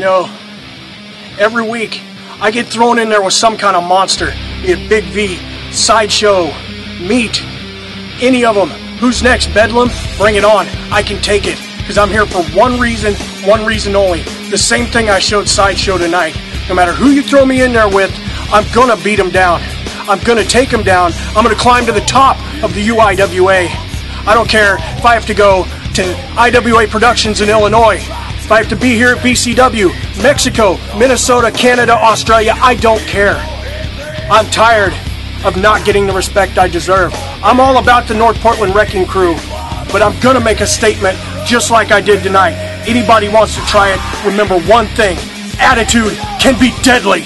know, every week I get thrown in there with some kind of monster. Be it Big V, Sideshow, Meat, any of them. Who's next? Bedlam? Bring it on. I can take it. Because I'm here for one reason, one reason only. The same thing I showed Sideshow tonight. No matter who you throw me in there with, I'm going to beat them down. I'm going to take them down. I'm going to climb to the top of the UIWA. I don't care if I have to go to IWA Productions in Illinois. I have to be here at BCW, Mexico, Minnesota, Canada, Australia, I don't care. I'm tired of not getting the respect I deserve. I'm all about the North Portland Wrecking Crew, but I'm gonna make a statement just like I did tonight. Anybody wants to try it, remember one thing attitude can be deadly.